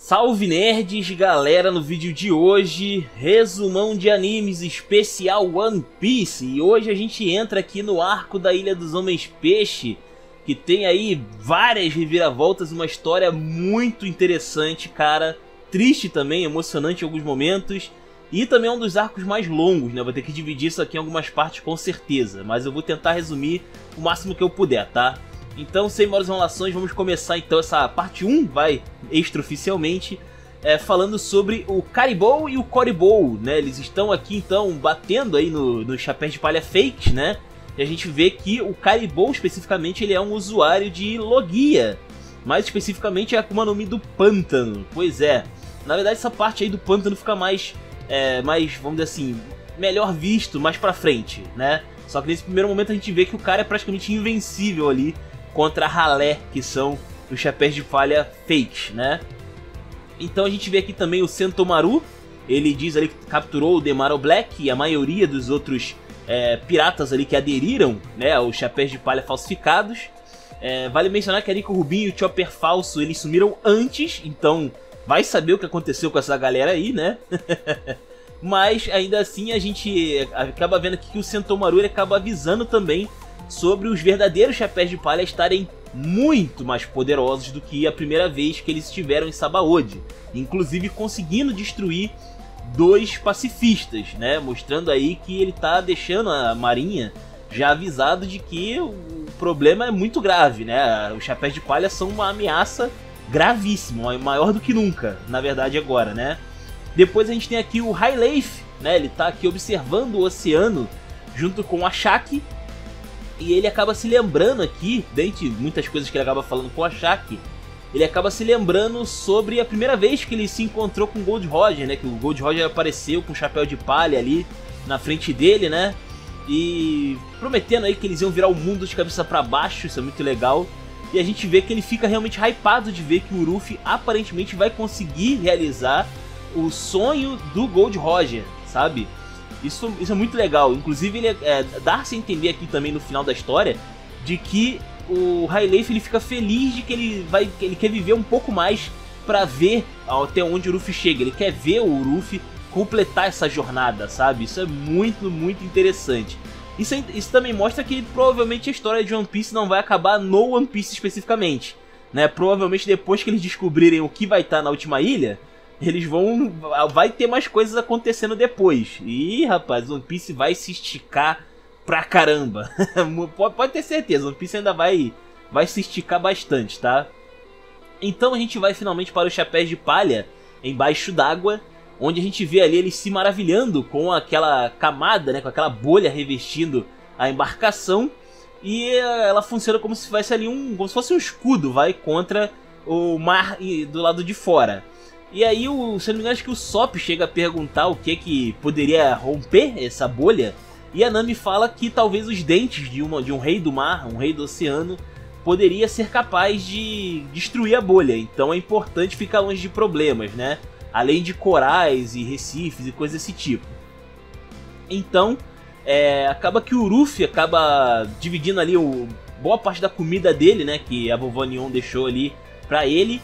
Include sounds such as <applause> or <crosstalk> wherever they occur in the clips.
Salve nerds, galera, no vídeo de hoje, resumão de animes especial One Piece. E hoje a gente entra aqui no arco da Ilha dos Homens Peixe, que tem aí várias reviravoltas, uma história muito interessante, cara. Triste também, emocionante em alguns momentos. E também é um dos arcos mais longos, né? Vou ter que dividir isso aqui em algumas partes com certeza, mas eu vou tentar resumir o máximo que eu puder, tá? Então, sem maiores enrolações, vamos começar então essa parte 1, vai, extraoficialmente, é, falando sobre o Caribou e o Coribou, né? Eles estão aqui então batendo aí no, no chapéu de palha fake, né? E a gente vê que o Caribou, especificamente, ele é um usuário de Logia. Mais especificamente é a Akuma no Mi do Pântano. Pois é, na verdade essa parte aí do Pântano fica mais, é, mais vamos dizer assim, melhor visto mais pra frente, né? Só que nesse primeiro momento a gente vê que o cara é praticamente invencível ali contra ralé, que são os chapéus de palha fake, né? Então a gente vê aqui também o Sentomaru, ele diz ali que capturou o Demaro Black e a maioria dos outros é, piratas ali que aderiram né, aos chapéus de palha falsificados. É, vale mencionar que a Rico Rubinho e o Chopper falso eles sumiram antes, então vai saber o que aconteceu com essa galera aí, né? <laughs> Mas ainda assim a gente acaba vendo que o Sentomaru ele acaba avisando também sobre os verdadeiros chapéus de palha estarem muito mais poderosos do que a primeira vez que eles estiveram em Sabaody, inclusive conseguindo destruir dois pacifistas, né? Mostrando aí que ele está deixando a marinha já avisado de que o problema é muito grave, né? Os chapéus de palha são uma ameaça gravíssima, maior do que nunca, na verdade agora, né? Depois a gente tem aqui o High né? Ele está aqui observando o oceano junto com a Shaki e ele acaba se lembrando aqui, dentre muitas coisas que ele acaba falando com a Shaq, ele acaba se lembrando sobre a primeira vez que ele se encontrou com o Gold Roger, né? Que o Gold Roger apareceu com um chapéu de palha ali na frente dele, né? E prometendo aí que eles iam virar o mundo de cabeça para baixo, isso é muito legal. E a gente vê que ele fica realmente hypado de ver que o Ruffy aparentemente vai conseguir realizar o sonho do Gold Roger, sabe? Isso, isso é muito legal. Inclusive, ele é, é, dá-se a entender aqui também no final da história de que o Hylife ele fica feliz de que ele vai que ele quer viver um pouco mais para ver até onde o Luffy chega. Ele quer ver o Luffy completar essa jornada, sabe? Isso é muito, muito interessante. Isso, é, isso também mostra que provavelmente a história de One Piece não vai acabar no One Piece especificamente. Né? Provavelmente depois que eles descobrirem o que vai estar na última ilha, eles vão. Vai ter mais coisas acontecendo depois. E, rapaz, One Piece vai se esticar pra caramba. <laughs> pode, ter certeza, One Piece ainda vai, vai se esticar bastante, tá? Então a gente vai finalmente para os chapéus de palha embaixo d'água, onde a gente vê ali eles se maravilhando com aquela camada, né, com aquela bolha revestindo a embarcação e ela funciona como se fosse ali um, como se fosse um escudo, vai contra o mar do lado de fora. E aí, o, se não me engano, acho que o Sop chega a perguntar o que que poderia romper essa bolha. E a Nami fala que talvez os dentes de, uma, de um rei do mar, um rei do oceano, poderia ser capaz de destruir a bolha. Então é importante ficar longe de problemas, né? Além de corais e recifes e coisas desse tipo. Então, é, acaba que o Ruffy acaba dividindo ali o, boa parte da comida dele, né? Que a vovó Neon deixou ali pra ele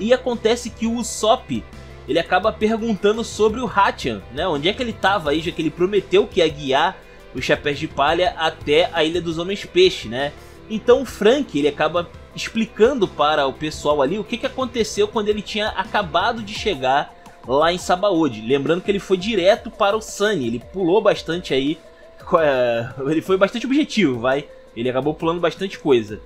e acontece que o Usopp ele acaba perguntando sobre o Hachan, né? Onde é que ele estava aí, já que ele prometeu que ia guiar os chapéus de palha até a Ilha dos Homens Peixe, né? Então o Frank ele acaba explicando para o pessoal ali o que, que aconteceu quando ele tinha acabado de chegar lá em Sabaody. Lembrando que ele foi direto para o Sunny, ele pulou bastante aí, <laughs> é, ele foi bastante objetivo, vai. Ele acabou pulando bastante coisa.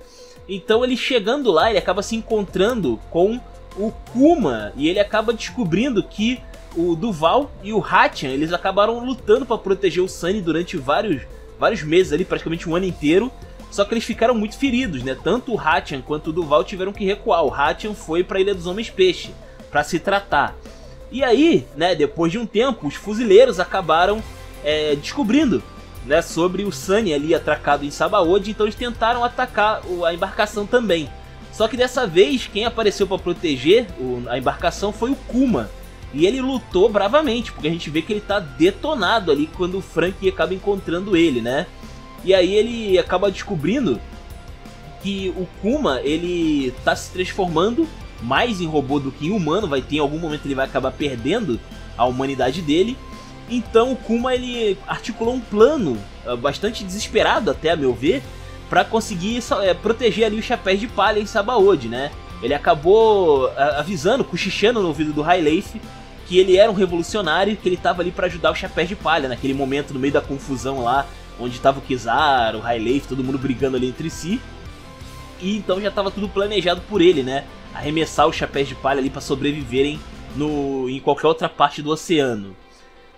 Então ele chegando lá, ele acaba se encontrando com o Kuma e ele acaba descobrindo que o Duval e o Hachan, eles acabaram lutando para proteger o Sunny durante vários, vários meses ali, praticamente um ano inteiro. Só que eles ficaram muito feridos, né? Tanto o Hachan quanto o Duval tiveram que recuar. O Hachan foi para a Ilha dos Homens Peixe para se tratar. E aí, né, depois de um tempo, os fuzileiros acabaram é, descobrindo né, sobre o Sunny ali atracado em Sabaody, então eles tentaram atacar a embarcação também. Só que dessa vez, quem apareceu para proteger a embarcação foi o Kuma. E ele lutou bravamente, porque a gente vê que ele tá detonado ali quando o Frank acaba encontrando ele, né? E aí ele acaba descobrindo que o Kuma, ele tá se transformando mais em robô do que em humano, vai ter em algum momento ele vai acabar perdendo a humanidade dele. Então o Kuma ele articulou um plano uh, bastante desesperado até a meu ver para conseguir uh, proteger ali os chapéus de palha em Sabaody, né? Ele acabou uh, avisando, cochichando no ouvido do Hylife que ele era um revolucionário, que ele estava ali para ajudar os chapéus de palha naquele momento no meio da confusão lá, onde estava o Kizar, o Hylife, todo mundo brigando ali entre si. E então já estava tudo planejado por ele, né? Arremessar os chapéus de palha ali para sobreviverem no, em qualquer outra parte do oceano.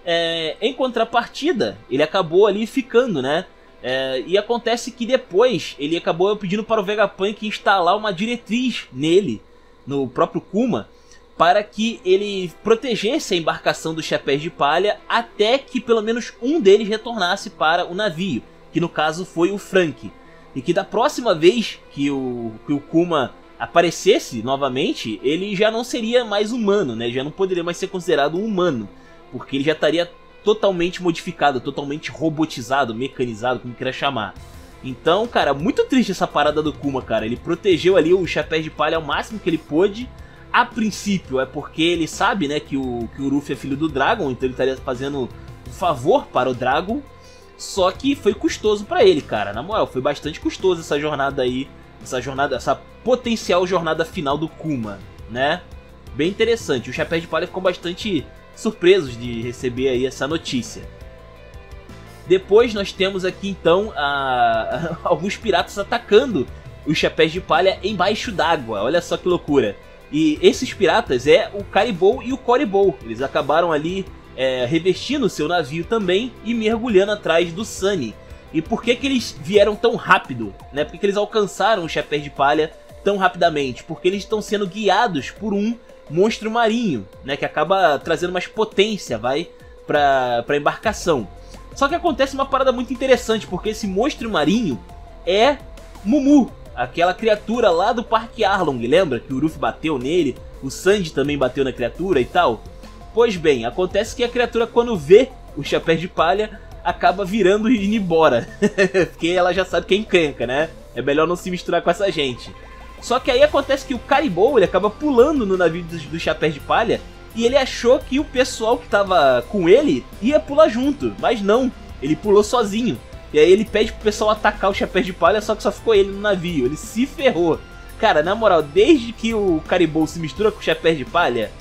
É, em contrapartida, ele acabou ali ficando, né? É, e acontece que depois ele acabou pedindo para o Vegapunk instalar uma diretriz nele, no próprio Kuma, para que ele protegesse a embarcação dos chapéus de palha até que pelo menos um deles retornasse para o navio, que no caso foi o Frank. E que da próxima vez que o, que o Kuma aparecesse novamente, ele já não seria mais humano, né? Já não poderia mais ser considerado um humano porque ele já estaria totalmente modificado, totalmente robotizado, mecanizado, como queira chamar. Então, cara, muito triste essa parada do Kuma, cara. Ele protegeu ali o chapéu de palha ao máximo que ele pôde. A princípio é porque ele sabe, né, que o, que o Ruffy é filho do Dragon, então ele estaria fazendo um favor para o Dragon. Só que foi custoso para ele, cara. Na moral, foi bastante custoso essa jornada aí, essa jornada, essa potencial jornada final do Kuma, né? Bem interessante. O chapéu de palha ficou bastante surpresos de receber aí essa notícia. Depois nós temos aqui então a... <laughs> alguns piratas atacando os chapéus de palha embaixo d'água. Olha só que loucura. E esses piratas é o Caribou e o Coribou. Eles acabaram ali é, revestindo seu navio também e mergulhando atrás do Sunny. E por que, que eles vieram tão rápido? Né? Por que, que eles alcançaram os chapéus de palha tão rapidamente? Porque eles estão sendo guiados por um monstro marinho, né? Que acaba trazendo mais potência, vai, pra, pra embarcação. Só que acontece uma parada muito interessante, porque esse monstro marinho é Mumu, aquela criatura lá do Parque Arlong, lembra? Que o Ruff bateu nele, o Sandy também bateu na criatura e tal. Pois bem, acontece que a criatura quando vê o chapéu de palha acaba virando e indo embora. <laughs> Porque ela já sabe que é encrenca, né? É melhor não se misturar com essa gente. Só que aí acontece que o Caribou ele acaba pulando no navio do, do Chapéu de Palha e ele achou que o pessoal que tava com ele ia pular junto, mas não, ele pulou sozinho. E aí ele pede pro pessoal atacar o Chapéu de Palha, só que só ficou ele no navio, ele se ferrou. Cara, na moral, desde que o Caribou se mistura com o Chapéu de Palha,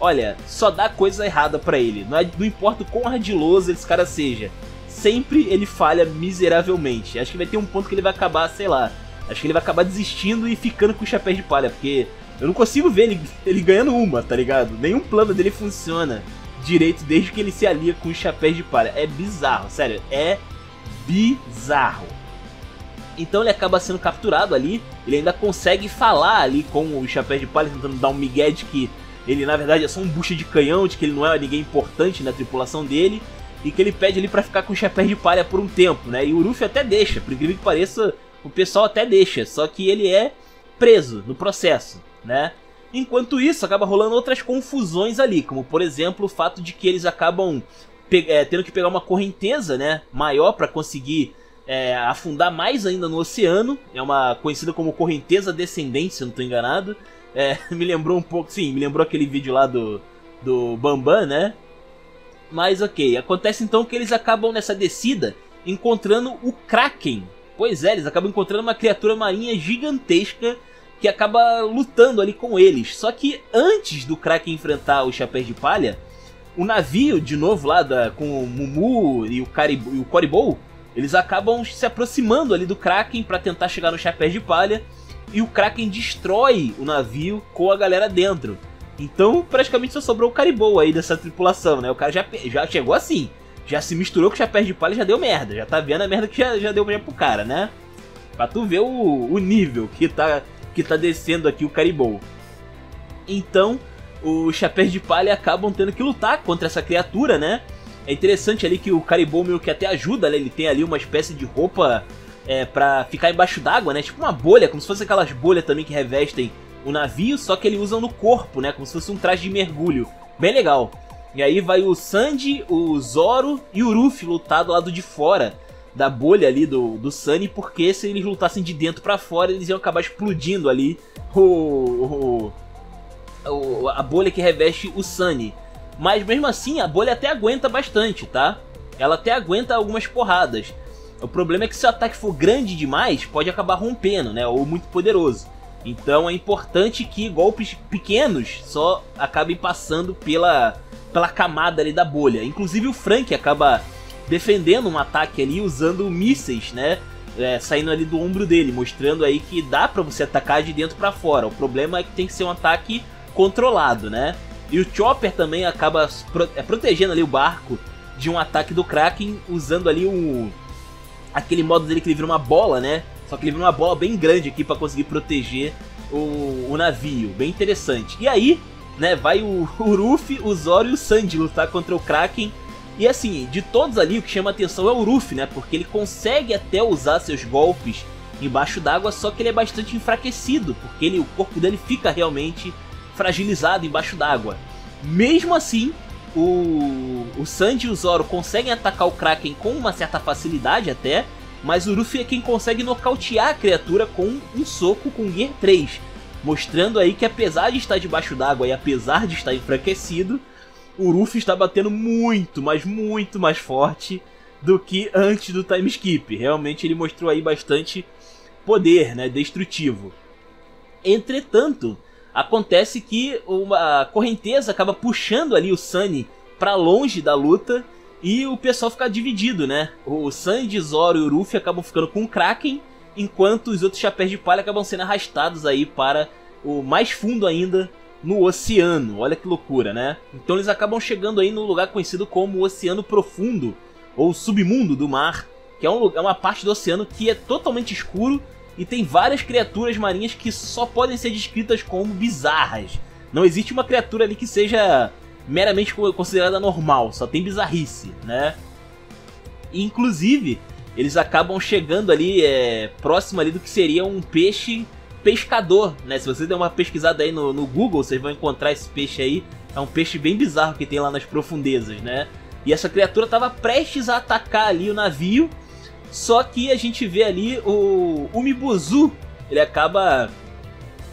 olha, só dá coisa errada para ele. Não, é, não importa o quão ardiloso esse cara seja, sempre ele falha miseravelmente. Acho que vai ter um ponto que ele vai acabar, sei lá, Acho que ele vai acabar desistindo e ficando com o chapéu de palha, porque eu não consigo ver ele, ele ganhando uma, tá ligado? Nenhum plano dele funciona direito desde que ele se alia com os chapéus de palha. É bizarro, sério, é bizarro. Então ele acaba sendo capturado ali, ele ainda consegue falar ali com o chapéu de palha, tentando dar um migué de que ele na verdade é só um bucha de canhão, de que ele não é ninguém importante na tripulação dele, e que ele pede ali para ficar com o chapéu de palha por um tempo, né? E o Ruffy até deixa, por incrível que pareça, o pessoal até deixa, só que ele é preso no processo, né? Enquanto isso, acaba rolando outras confusões ali, como por exemplo o fato de que eles acabam é, tendo que pegar uma correnteza né, maior para conseguir é, afundar mais ainda no oceano. É uma conhecida como correnteza descendente, se eu não estou enganado. É, <laughs> me lembrou um pouco, sim, me lembrou aquele vídeo lá do, do Bambam, né? Mas ok, acontece então que eles acabam nessa descida encontrando o Kraken, Pois é, eles acabam encontrando uma criatura marinha gigantesca que acaba lutando ali com eles. Só que antes do Kraken enfrentar os Chapéus de Palha, o navio, de novo lá da, com o Mumu e o, Caribou, e o Coribou, eles acabam se aproximando ali do Kraken para tentar chegar no Chapéu de Palha. E o Kraken destrói o navio com a galera dentro. Então praticamente só sobrou o Caribou aí dessa tripulação, né? O cara já, já chegou assim já se misturou com o chapéu de palha e já deu merda. Já tá vendo a merda que já, já deu merda pro cara, né? Pra tu ver o, o nível que tá, que tá descendo aqui o Caribou. Então, os chapéus de palha acabam tendo que lutar contra essa criatura, né? É interessante ali que o Caribou meio que até ajuda, né? Ele tem ali uma espécie de roupa é, pra ficar embaixo d'água, né? Tipo uma bolha, como se fosse aquelas bolhas também que revestem o navio, só que ele usa no corpo, né? Como se fosse um traje de mergulho. Bem legal. E aí vai o Sandy, o Zoro e o Ruffy lutar do lado de fora da bolha ali do, do Sunny, porque se eles lutassem de dentro para fora, eles iam acabar explodindo ali o, o, a bolha que reveste o Sunny. Mas mesmo assim, a bolha até aguenta bastante, tá? Ela até aguenta algumas porradas. O problema é que se o ataque for grande demais, pode acabar rompendo, né? Ou muito poderoso. Então é importante que golpes pequenos só acabem passando pela, pela camada ali da bolha. Inclusive o Frank acaba defendendo um ataque ali usando mísseis, né? É, saindo ali do ombro dele, mostrando aí que dá para você atacar de dentro para fora. O problema é que tem que ser um ataque controlado, né? E o Chopper também acaba pro é, protegendo ali o barco de um ataque do Kraken, usando ali o aquele modo dele que ele vira uma bola, né? Só que ele vira uma bola bem grande aqui para conseguir proteger o, o, navio, bem interessante. E aí, né, vai o, Ruffy, o Zoro e o Sanji lutar contra o Kraken. E assim, de todos ali, o que chama atenção é o Ruffy, né? Porque ele consegue até usar seus golpes embaixo d'água, só que ele é bastante enfraquecido, porque ele, o corpo dele fica realmente fragilizado embaixo d'água. Mesmo assim, o, o Sanji e o Zoro conseguem atacar o Kraken com uma certa facilidade até, mas o Luffy é quem consegue nocautear a criatura com um soco com Gear 3, mostrando aí que apesar de estar debaixo d'água e apesar de estar enfraquecido, o Luffy está batendo muito, mas muito mais forte do que antes do time skip. Realmente ele mostrou aí bastante poder, né, destrutivo. Entretanto, Acontece que uma correnteza acaba puxando ali o Sunny para longe da luta e o pessoal fica dividido, né? O Sanji, Zoro e o Ruffy acabam ficando com o Kraken, enquanto os outros chapéus de palha acabam sendo arrastados aí para o mais fundo ainda no oceano. Olha que loucura, né? Então eles acabam chegando aí no lugar conhecido como o Oceano Profundo ou Submundo do Mar, que é, um, é uma parte do oceano que é totalmente escuro e tem várias criaturas marinhas que só podem ser descritas como bizarras. Não existe uma criatura ali que seja meramente considerada normal, só tem bizarrice, né? Inclusive, eles acabam chegando ali é, próximo ali do que seria um peixe pescador, né? Se você der uma pesquisada aí no, no Google, vocês vão encontrar esse peixe aí. É um peixe bem bizarro que tem lá nas profundezas, né? E essa criatura estava prestes a atacar ali o navio só que a gente vê ali o Umibuzu, ele acaba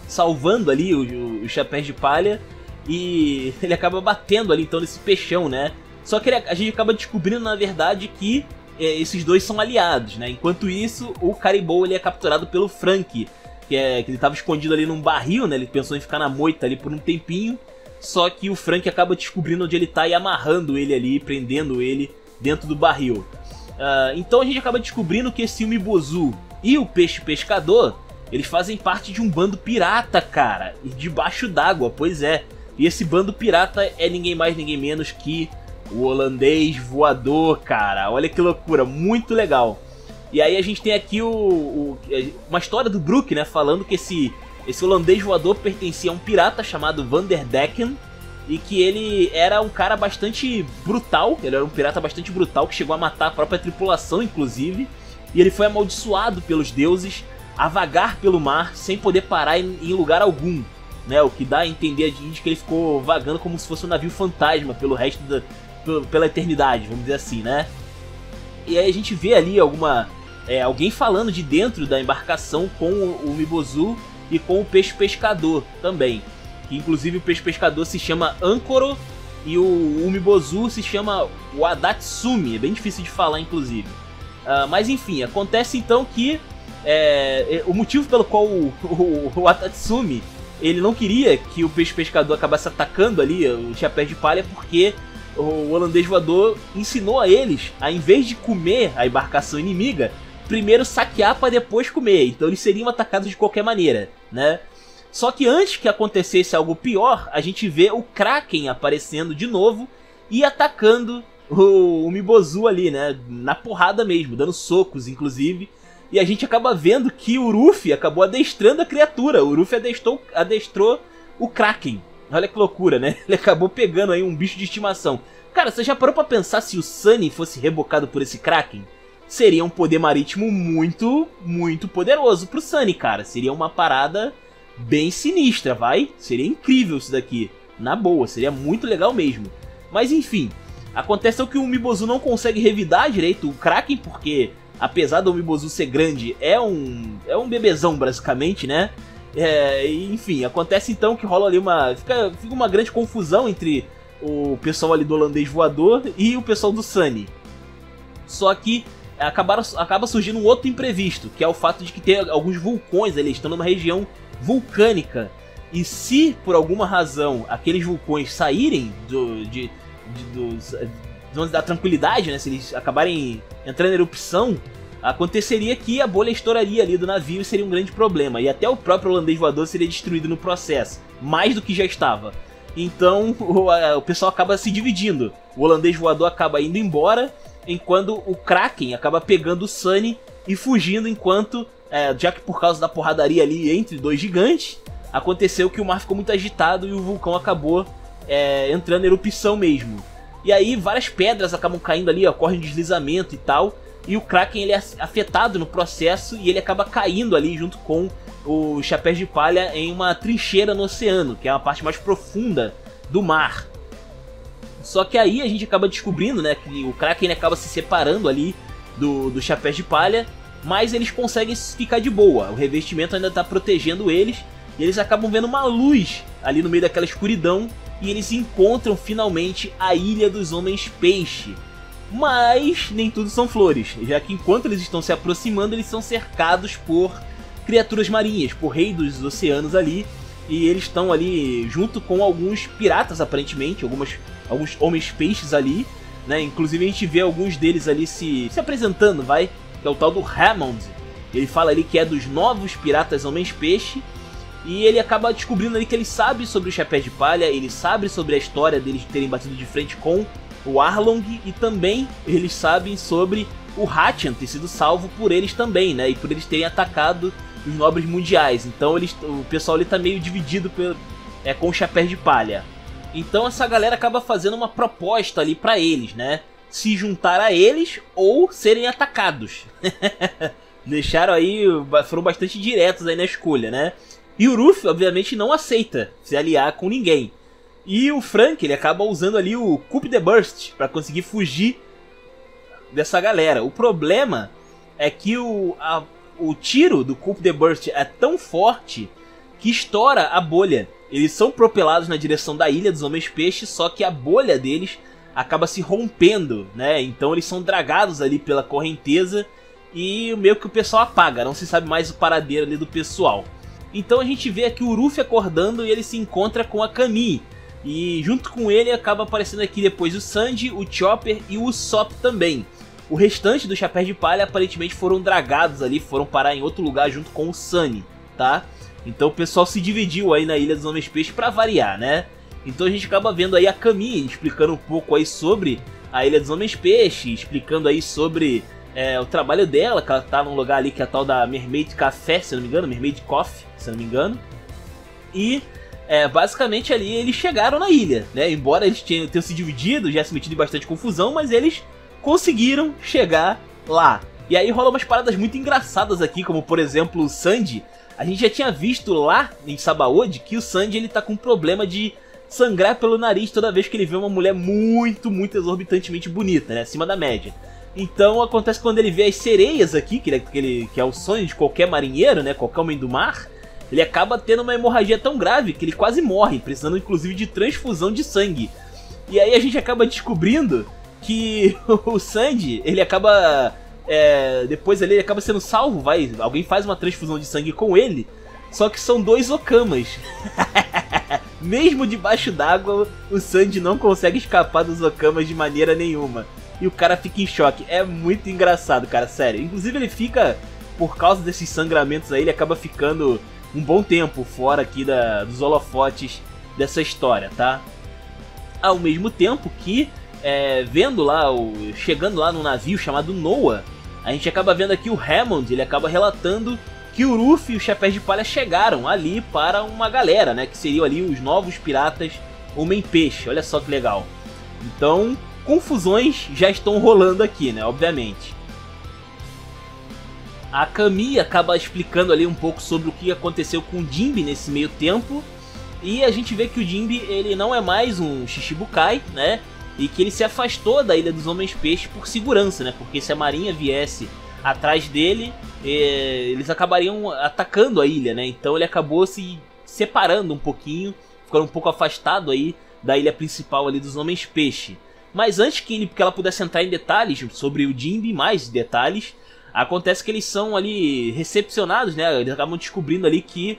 salvando ali os chapéus de palha e <laughs> ele acaba batendo ali então nesse peixão, né? Só que ele, a gente acaba descobrindo na verdade que esses dois são aliados, né? Enquanto isso, o Caribou ele é capturado pelo Frank, que, é, que ele estava escondido ali num barril, né? Ele pensou em ficar na moita ali por um tempinho, só que o Frank acaba descobrindo onde ele tá e amarrando ele ali, prendendo ele dentro do barril. Uh, então a gente acaba descobrindo que esse Umibozu e o Peixe Pescador, eles fazem parte de um bando pirata, cara, e debaixo d'água, pois é. E esse bando pirata é ninguém mais, ninguém menos que o holandês voador, cara. Olha que loucura, muito legal. E aí a gente tem aqui o, o, uma história do Brook, né, falando que esse, esse holandês voador pertencia a um pirata chamado Vanderdecken, e que ele era um cara bastante brutal, ele era um pirata bastante brutal que chegou a matar a própria tripulação, inclusive, e ele foi amaldiçoado pelos deuses a vagar pelo mar sem poder parar em, em lugar algum, né? O que dá a entender a gente que ele ficou vagando como se fosse um navio fantasma pelo resto da pela eternidade, vamos dizer assim, né? E aí a gente vê ali alguma é, alguém falando de dentro da embarcação com o, o Mibozu e com o peixe pescador também. Que inclusive o peixe pescador se chama Ankoro e o Umibozu se chama Wadatsumi. É bem difícil de falar, inclusive. Uh, mas enfim, acontece então que é, é, o motivo pelo qual o, <laughs> o, o Wadatsumi ele não queria que o peixe pescador acabasse atacando ali o chapéu de palha porque o holandês voador ensinou a eles a, em vez de comer a embarcação inimiga, primeiro saquear para depois comer. Então eles seriam atacados de qualquer maneira, né? Só que antes que acontecesse algo pior, a gente vê o Kraken aparecendo de novo e atacando o, o Mibozu ali, né? Na porrada mesmo, dando socos, inclusive. E a gente acaba vendo que o Ruffy acabou adestrando a criatura. O Ruffy adestrou, adestrou o Kraken. Olha que loucura, né? <laughs> Ele acabou pegando aí um bicho de estimação. Cara, você já parou pra pensar se o Sunny fosse rebocado por esse Kraken? Seria um poder marítimo muito, muito poderoso pro Sunny, cara. Seria uma parada bem sinistra, vai? Seria incrível isso daqui. Na boa, seria muito legal mesmo. Mas enfim, acontece que o Mibozu não consegue revidar direito o Kraken, porque apesar do Mibozu ser grande, é um, é um bebezão basicamente, né? É, enfim, acontece então que rola ali uma. Fica, fica uma grande confusão entre o pessoal ali do holandês voador e o pessoal do Sunny. Só que acabaram, acaba surgindo um outro imprevisto, que é o fato de que tem alguns vulcões ali, estão numa região vulcânica. E se por alguma razão aqueles vulcões saírem do, de, de, dos, da tranquilidade, né? Se eles acabarem entrando em erupção, aconteceria que a bolha estouraria ali do navio e seria um grande problema. E até o próprio holandês voador seria destruído no processo, mais do que já estava. Então <laughs> o, a, o pessoal acaba se dividindo. O holandês voador acaba indo embora, enquanto o Kraken acaba pegando o Sunny e fugindo, enquanto, é, já que por causa da porradaria ali entre dois gigantes, aconteceu que o mar ficou muito agitado e o vulcão acabou é, entrando em erupção mesmo. E aí várias pedras acabam caindo ali, ocorre um deslizamento e tal. E o Kraken ele é afetado no processo e ele acaba caindo ali junto com o Chapéu de Palha em uma trincheira no oceano, que é a parte mais profunda do mar. Só que aí a gente acaba descobrindo, né, que o Kraken acaba se separando ali do, do Chapéu de Palha, mas eles conseguem ficar de boa. O revestimento ainda está protegendo eles e eles acabam vendo uma luz ali no meio daquela escuridão e eles encontram finalmente a Ilha dos Homens Peixe mas nem tudo são flores, já que enquanto eles estão se aproximando, eles são cercados por criaturas marinhas, por rei dos oceanos ali, e eles estão ali junto com alguns piratas aparentemente, algumas, alguns homens peixes ali, né? Inclusive a gente vê alguns deles ali se, se apresentando, vai, que é o tal do Hammond. Ele fala ali que é dos novos piratas homens peixe, e ele acaba descobrindo ali que ele sabe sobre o Chapéu de Palha, ele sabe sobre a história deles terem batido de frente com o Arlong e também eles sabem sobre o Hatchan ter sido salvo por eles também, né? E por eles terem atacado os nobres mundiais. Então eles, o pessoal ali tá meio dividido pelo, é, com o chapéu de palha. Então essa galera acaba fazendo uma proposta ali para eles, né? Se juntar a eles ou serem atacados. <laughs> Deixaram aí, foram bastante diretos aí na escolha, né? E o Ruff, obviamente, não aceita se aliar com ninguém. E o Frank, ele acaba usando ali o Coup de Burst para conseguir fugir dessa galera. O problema é que o, a, o tiro do Coup de Burst é tão forte que estoura a bolha. Eles são propelados na direção da ilha dos homens peixes, só que a bolha deles acaba se rompendo, né? Então eles são dragados ali pela correnteza e meio que o pessoal apaga, não se sabe mais o paradeiro ali do pessoal. Então a gente vê aqui o Ruffy acordando e ele se encontra com a Camille, e junto com ele acaba aparecendo aqui depois o Sandy, o Chopper e o Usopp também. O restante do Chapéu de Palha aparentemente foram dragados ali, foram parar em outro lugar junto com o Sunny, tá? Então o pessoal se dividiu aí na Ilha dos Homens Peixes para variar, né? Então a gente acaba vendo aí a Camille explicando um pouco aí sobre a Ilha dos Homens Peixes, explicando aí sobre é, o trabalho dela, que ela tá num lugar ali que é a tal da Mermaid Café, se não me engano, Mermaid Coffee, se não me engano. E é, basicamente ali eles chegaram na ilha, né? Embora eles tenham, tenham se dividido, já se metido em bastante confusão, mas eles conseguiram chegar lá. E aí rola umas paradas muito engraçadas aqui, como por exemplo o Sandy. A gente já tinha visto lá em Sabaody que o Sandy ele tá com um problema de sangrar pelo nariz toda vez que ele vê uma mulher muito, muito exorbitantemente bonita, né? Acima da média. Então acontece quando ele vê as sereias aqui, que, ele, que é o sonho de qualquer marinheiro, né? Qualquer homem do mar ele acaba tendo uma hemorragia tão grave que ele quase morre, precisando inclusive de transfusão de sangue. E aí a gente acaba descobrindo que <laughs> o Sandy, ele acaba. É, depois ali ele acaba sendo salvo, vai. Alguém faz uma transfusão de sangue com ele. Só que são dois Okamas. <laughs> Mesmo debaixo d'água, o Sandy não consegue escapar dos Okamas de maneira nenhuma. E o cara fica em choque. É muito engraçado, cara, sério. Inclusive ele fica, por causa desses sangramentos aí, ele acaba ficando um bom tempo fora aqui da, dos holofotes dessa história, tá? Ao mesmo tempo que, é, vendo lá, o, chegando lá no navio chamado Noah, a gente acaba vendo aqui o Hammond, ele acaba relatando que o Ruffy e o Chapéu de Palha chegaram ali para uma galera, né? Que seriam ali os novos piratas Homem-Peixe, olha só que legal. Então, confusões já estão rolando aqui, né? Obviamente. A Kami acaba explicando ali um pouco sobre o que aconteceu com o Jinbe nesse meio tempo. E a gente vê que o Jinbe ele não é mais um Shishibukai, né? E que ele se afastou da Ilha dos Homens Peixes por segurança, né? Porque se a marinha viesse atrás dele, é, eles acabariam atacando a ilha, né? Então ele acabou se separando um pouquinho, ficando um pouco afastado aí da ilha principal ali dos Homens Peixe. Mas antes que, ele, que ela pudesse entrar em detalhes sobre o Jimby, mais detalhes, acontece que eles são ali recepcionados, né? Eles acabam descobrindo ali que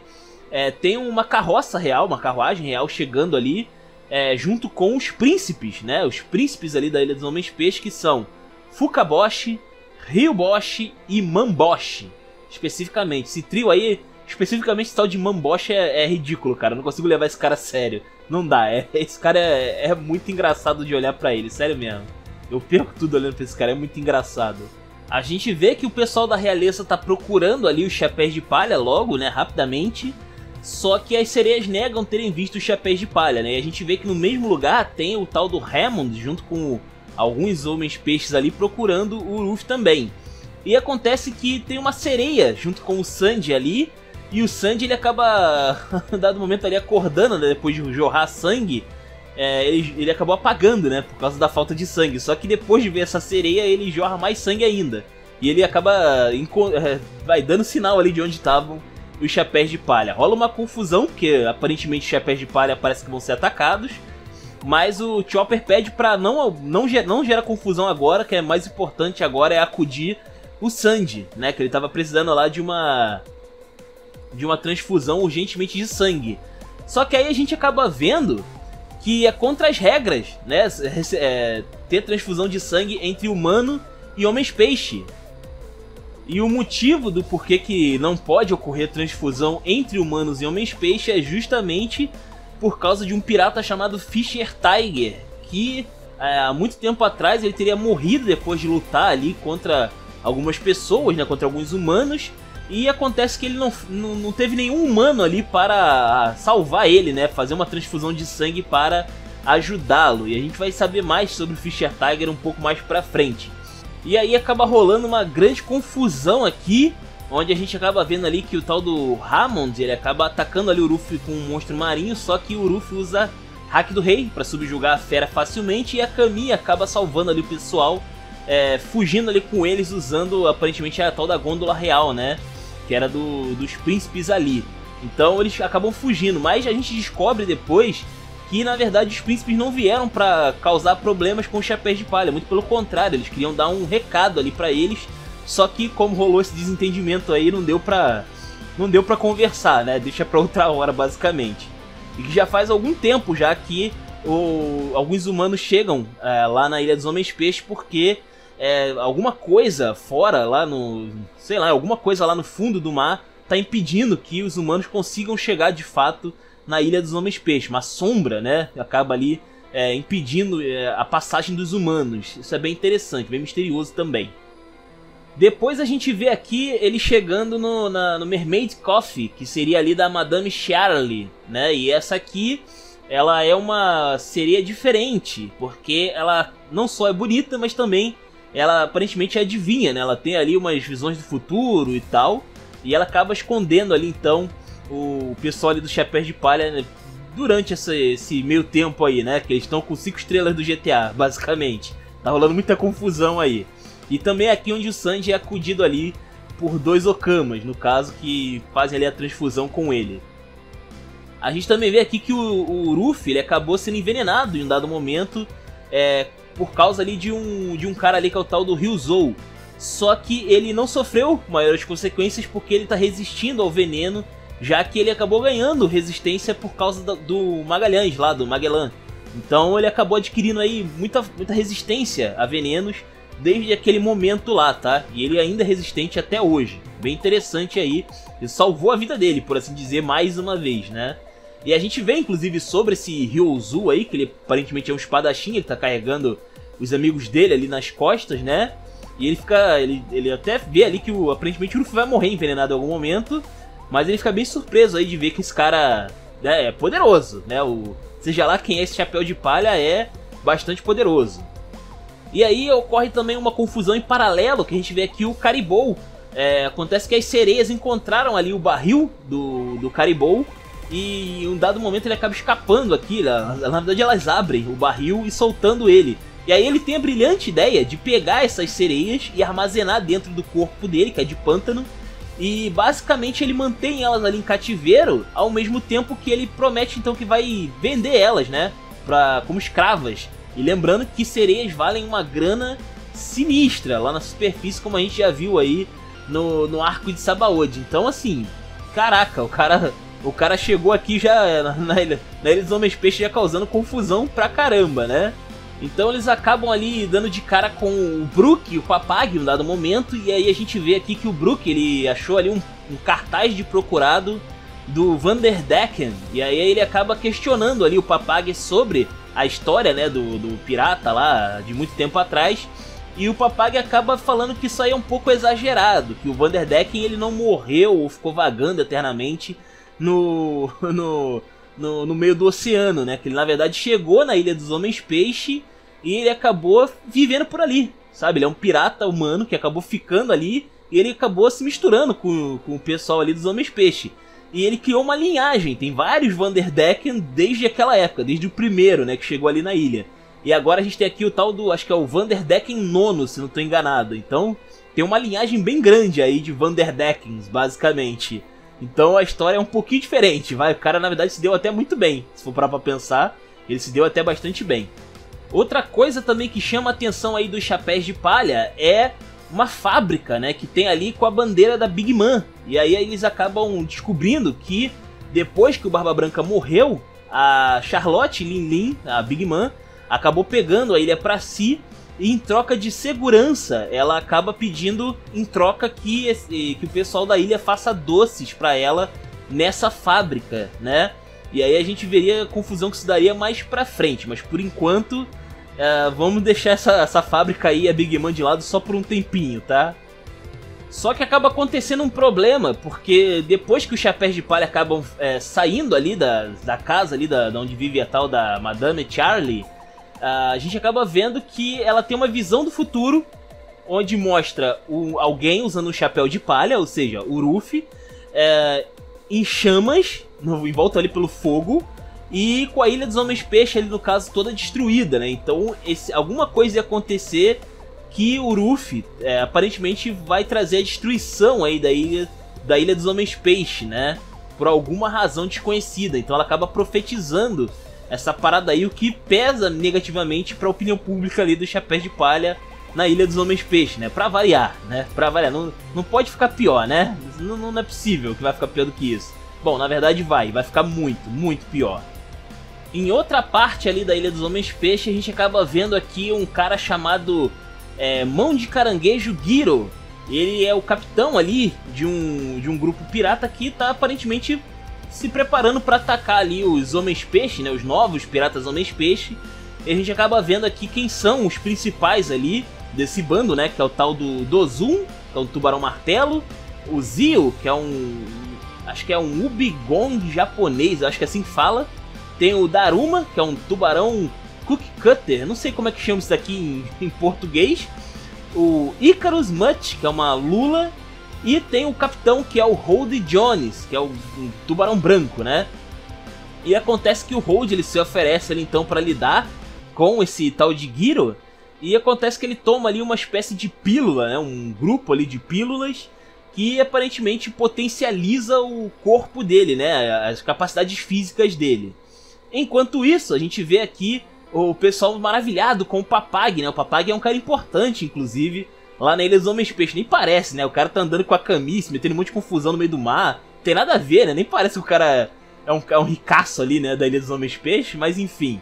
é, tem uma carroça real, uma carruagem real chegando ali, é, junto com os príncipes, né? Os príncipes ali da Ilha dos Homens Peixe, que são Fukaboshi, Ryuboshi e Mamboshi. Especificamente. Esse trio aí, especificamente esse tal de Mamboshi é, é, ridículo, cara. Eu não consigo levar esse cara a sério. Não dá. É, <laughs> esse cara é, é muito engraçado de olhar para ele, sério mesmo. Eu perco tudo olhando pra esse cara, é muito engraçado. A gente vê que o pessoal da realeza tá procurando ali os chapéus de palha logo, né, rapidamente. Só que as sereias negam terem visto os chapéus de palha, né? E a gente vê que no mesmo lugar tem o tal do Hammond junto com alguns homens peixes ali procurando o Luffy também. E acontece que tem uma sereia junto com o Sandy ali, e o Sandy ele acaba, <laughs> dado momento ali, acordando né, depois de jorrar sangue. É, ele, ele acabou apagando, né? Por causa da falta de sangue. Só que depois de ver essa sereia, ele jorra mais sangue ainda. E ele acaba é, vai dando sinal ali de onde estavam os chapéus de palha. Rola uma confusão, porque aparentemente os chapéus de palha parece que vão ser atacados. Mas o Chopper pede pra não, não, não gerar confusão agora, que é mais importante agora é acudir o Sandy, né? Que ele tava precisando lá de uma. de uma transfusão urgentemente de sangue. Só que aí a gente acaba vendo que é contra as regras, né? É, ter transfusão de sangue entre humano e homens-peixe. E o motivo do porquê que não pode ocorrer transfusão entre humanos e homens-peixe é justamente por causa de um pirata chamado Fischer Tiger, que é, há muito tempo atrás ele teria morrido depois de lutar ali contra algumas pessoas, né, contra alguns humanos, e acontece que ele não, não, não teve nenhum humano ali para salvar ele, né, fazer uma transfusão de sangue para ajudá-lo. E a gente vai saber mais sobre o Fischer Tiger um pouco mais pra frente. E aí acaba rolando uma grande confusão aqui, onde a gente acaba vendo ali que o tal do Hammond, ele acaba atacando ali o Ruffy com um monstro marinho, só que o Ruffy usa Hack do Rei para subjugar a fera facilmente e a Kami acaba salvando ali o pessoal, é, fugindo ali com eles usando aparentemente a tal da gôndola real, né? Que era do, dos príncipes ali. Então eles acabam fugindo, mas a gente descobre depois que na verdade os príncipes não vieram para causar problemas com os chapéus de palha, muito pelo contrário, eles queriam dar um recado ali para eles, só que como rolou esse desentendimento aí, não deu pra não deu para conversar, né? Deixa para outra hora basicamente. E que já faz algum tempo já que o, alguns humanos chegam é, lá na Ilha dos Homens Peixes porque é, alguma coisa fora lá no, sei lá, alguma coisa lá no fundo do mar tá impedindo que os humanos consigam chegar de fato na Ilha dos Homens Peixes. Uma sombra, né? Acaba ali é, impedindo é, a passagem dos humanos. Isso é bem interessante, bem misterioso também. Depois a gente vê aqui ele chegando no, na, no Mermaid Coffee, que seria ali da Madame Charlie, né? E essa aqui, ela é uma sereia diferente, porque ela não só é bonita, mas também ela aparentemente é adivinha, né? Ela tem ali umas visões do futuro e tal, e ela acaba escondendo ali então o pessoal ali do Chapéu de Palha né, durante esse meio tempo aí, né? Que eles estão com cinco estrelas do GTA, <laughs> basicamente. Tá rolando muita confusão aí. E também aqui onde o Sanji é acudido ali por dois Okamas, no caso, que fazem ali a transfusão com ele. A gente também vê aqui que o, o Ruffy ele acabou sendo envenenado em um dado momento é, por causa ali de um, de um cara ali que é o tal do Ryuzou. Só que ele não sofreu maiores consequências porque ele está resistindo ao veneno já que ele acabou ganhando resistência por causa do, Magalhães lá, do Magellan. Então ele acabou adquirindo aí muita, muita resistência a venenos desde aquele momento lá, tá? E ele ainda é resistente até hoje. Bem interessante aí. Ele salvou a vida dele, por assim dizer, mais uma vez, né? E a gente vê, inclusive, sobre esse Ryozu aí, que ele aparentemente é um espadachim, ele tá carregando os amigos dele ali nas costas, né? E ele fica. Ele, ele até vê ali que o, aparentemente o Luffy vai morrer envenenado em algum momento. Mas ele fica bem surpreso aí de ver que esse cara né, é poderoso, né? O, seja lá quem é esse chapéu de palha, é bastante poderoso. E aí ocorre também uma confusão em paralelo, que a gente vê aqui o Caribou. É, acontece que as sereias encontraram ali o barril do, do Caribou e em um dado momento ele acaba escapando aqui. Na, na verdade elas abrem o barril e soltando ele. E aí ele tem a brilhante ideia de pegar essas sereias e armazenar dentro do corpo dele, que é de pântano, e basicamente ele mantém elas ali em cativeiro, ao mesmo tempo que ele promete então que vai vender elas, né, pra, como escravas. E lembrando que sereias valem uma grana sinistra lá na superfície, como a gente já viu aí no, no arco de Sabaody. Então assim, caraca, o cara o cara chegou aqui já na, na ilha, na ilha dos Homens Peixes já causando confusão pra caramba, né? Então eles acabam ali dando de cara com o Brook, o Papag, em um dado momento, e aí a gente vê aqui que o Brook ele achou ali um, um cartaz de procurado do Vanderdecken, e aí ele acaba questionando ali o Papag sobre a história né, do, do pirata lá de muito tempo atrás, e o Papag acaba falando que isso aí é um pouco exagerado, que o Vanderdecken ele não morreu ou ficou vagando eternamente no, <laughs> no, no, no meio do oceano, né? Que ele na verdade chegou na Ilha dos Homens Peixe e ele acabou vivendo por ali, sabe? Ele é um pirata humano que acabou ficando ali e ele acabou se misturando com, com o pessoal ali dos Homens Peixe. E ele criou uma linhagem, tem vários Vanderdecken desde aquela época, desde o primeiro, né, que chegou ali na ilha. E agora a gente tem aqui o tal do, acho que é o Vanderdecken nono, se não estou enganado. Então, tem uma linhagem bem grande aí de Vanderdeckens, basicamente. Então a história é um pouquinho diferente, vai. O cara na verdade se deu até muito bem, se for parar pra pensar, ele se deu até bastante bem. Outra coisa também que chama a atenção aí dos chapéus de palha é uma fábrica, né, que tem ali com a bandeira da Big Man. E aí eles acabam descobrindo que depois que o Barba Branca morreu, a Charlotte Lin Lin, a Big Man, acabou pegando a ilha para si e em troca de segurança, ela acaba pedindo em troca que, que o pessoal da ilha faça doces para ela nessa fábrica, né? E aí a gente veria a confusão que se daria mais pra frente, mas por enquanto uh, vamos deixar essa, essa fábrica aí, a Big Man de lado só por um tempinho, tá? Só que acaba acontecendo um problema, porque depois que os chapéus de palha acabam é, saindo ali da, da casa ali da, da onde vive a tal da Madame Charlie, a gente acaba vendo que ela tem uma visão do futuro, onde mostra o, alguém usando um chapéu de palha, ou seja, o Ruffy, é, em chamas, em volta ali pelo fogo, e com a Ilha dos Homens Peixe ali no caso toda destruída, né? Então esse, alguma coisa ia acontecer que o Ruffy é, aparentemente vai trazer a destruição aí da ilha, da ilha dos Homens Peixe, né? Por alguma razão desconhecida. Então ela acaba profetizando essa parada aí, o que pesa negativamente para a opinião pública ali do Chapéu de Palha na Ilha dos Homens Peixe, né? Pra variar, né? Pra variar. Não, não pode ficar pior, né? Não, não é possível que vai ficar pior do que isso. Bom, na verdade vai, vai ficar muito, muito pior. Em outra parte ali da Ilha dos Homens Peixe, a gente acaba vendo aqui um cara chamado é, Mão de Caranguejo Giro. Ele é o capitão ali de um, de um grupo pirata que tá aparentemente se preparando para atacar ali os Homens-Peixe, né, os novos Piratas Homens-Peixe. E a gente acaba vendo aqui quem são os principais ali desse bando, né, que é o tal do Dozum, que é um tubarão martelo, o Zio, que é um acho que é um Ubigong japonês, acho que assim fala. Tem o Daruma, que é um tubarão Cook Cutter, não sei como é que chama isso daqui em, <laughs> em português. O Icarus Mutt, que é uma lula, e tem o capitão que é o Hold Jones, que é o um tubarão branco, né? E acontece que o Hold ele se oferece ali então para lidar com esse tal de Giro. E acontece que ele toma ali uma espécie de pílula, né? Um grupo ali de pílulas que aparentemente potencializa o corpo dele, né? As capacidades físicas dele. Enquanto isso, a gente vê aqui o pessoal maravilhado com o Papag, né? O Papag é um cara importante, inclusive, lá na Ilha dos Homens Peixes. Nem parece, né? O cara tá andando com a camisa, metendo um monte de confusão no meio do mar. Tem nada a ver, né? Nem parece que o cara é um, é um ricaço ali, né? Da Ilha dos Homens Peixes, mas enfim.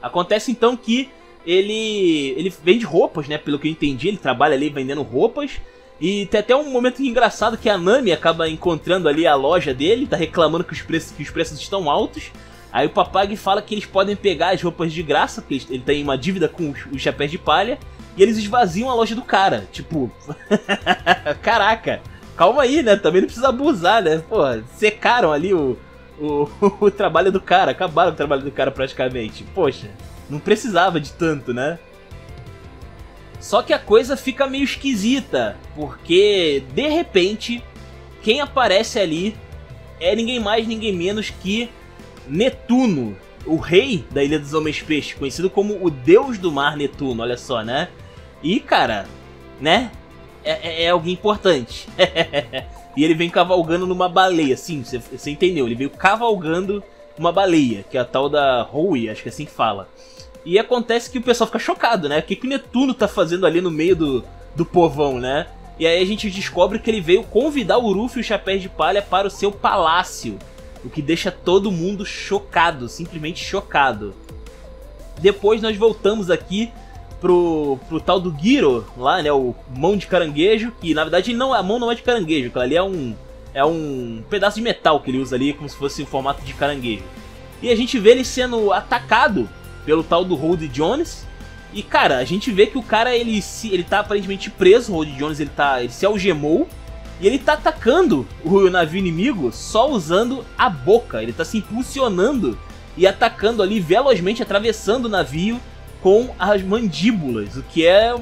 Acontece então que ele ele vende roupas, né? Pelo que eu entendi, ele trabalha ali vendendo roupas. E tem até um momento engraçado que a Nami acaba encontrando ali a loja dele, tá reclamando que os preços, que os preços estão altos. Aí o Papag fala que eles podem pegar as roupas de graça, porque ele tem uma dívida com os chapéus de palha, e eles esvaziam a loja do cara. Tipo, <laughs> caraca, calma aí, né? Também não precisa abusar, né? Pô, secaram ali o, o, <laughs> o trabalho do cara, acabaram o trabalho do cara praticamente. Poxa, não precisava de tanto, né? Só que a coisa fica meio esquisita, porque de repente quem aparece ali é ninguém mais, ninguém menos que Netuno, o rei da Ilha dos Homens Peixes, conhecido como o deus do mar Netuno, olha só, né? E, cara, né? É, é, é alguém importante. <laughs> e ele vem cavalgando numa baleia, sim, você, entendeu? Ele veio cavalgando uma baleia, que é a tal da Howie, acho que é assim que fala. E acontece que o pessoal fica chocado, né? O que, que o Netuno tá fazendo ali no meio do, do povão, né? E aí a gente descobre que ele veio convidar o Ruff e o Chapéu de Palha para o seu palácio. O que deixa todo mundo chocado, simplesmente chocado. Depois nós voltamos aqui pro, pro tal do Giro, lá, né? O mão de caranguejo, que na verdade não, a mão não é de caranguejo, aquilo ali é um, é um pedaço de metal que ele usa ali, como se fosse em formato de caranguejo. E a gente vê ele sendo atacado pelo tal do Hold Jones. E cara, a gente vê que o cara ele, se, ele tá aparentemente preso, o Hold Jones ele, tá, ele se algemou. E ele tá atacando o navio inimigo só usando a boca. Ele tá se impulsionando e atacando ali velozmente, atravessando o navio com as mandíbulas, o que é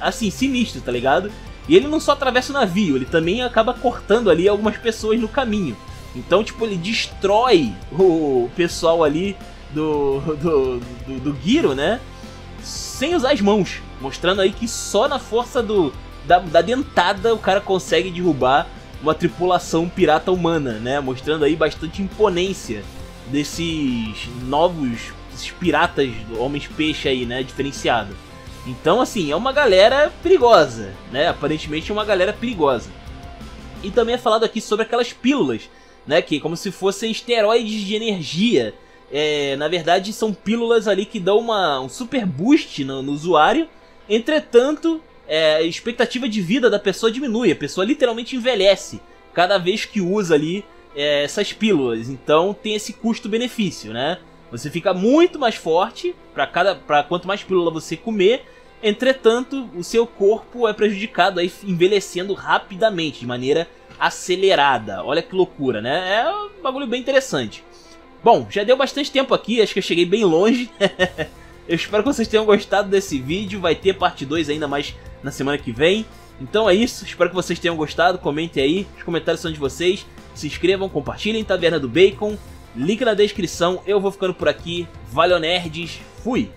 assim sinistro, tá ligado? E ele não só atravessa o navio, ele também acaba cortando ali algumas pessoas no caminho. Então, tipo, ele destrói o pessoal ali do, do, do, do Giro, né? Sem usar as mãos. Mostrando aí que só na força do, da, da dentada o cara consegue derrubar uma tripulação pirata humana, né? Mostrando aí bastante imponência desses novos esses piratas, homens-peixe aí, né? Diferenciado. Então, assim, é uma galera perigosa, né? Aparentemente é uma galera perigosa. E também é falado aqui sobre aquelas pílulas, né? Que como se fossem esteroides de energia. É, na verdade, são pílulas ali que dão uma, um super boost no, no usuário. Entretanto, é, a expectativa de vida da pessoa diminui. A pessoa literalmente envelhece cada vez que usa ali é, essas pílulas. Então tem esse custo-benefício, né? Você fica muito mais forte para cada, para quanto mais pílula você comer. Entretanto, o seu corpo é prejudicado aí envelhecendo rapidamente, de maneira acelerada. Olha que loucura, né? É um bagulho bem interessante. Bom, já deu bastante tempo aqui, acho que eu cheguei bem longe. <laughs> eu espero que vocês tenham gostado desse vídeo. Vai ter parte 2 ainda mais na semana que vem. Então é isso, espero que vocês tenham gostado. Comentem aí, os comentários são de vocês. Se inscrevam, compartilhem Taverna do Bacon. Link na descrição. Eu vou ficando por aqui. Valeu, nerds. Fui!